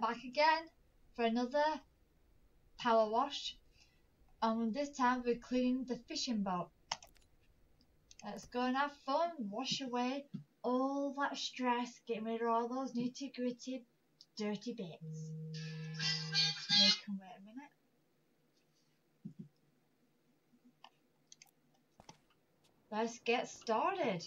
Back again for another power wash. And this time we're cleaning the fishing boat. Let's go and have fun, wash away all that stress, get rid of all those nitty gritty dirty bits. Can wait a minute. Let's get started.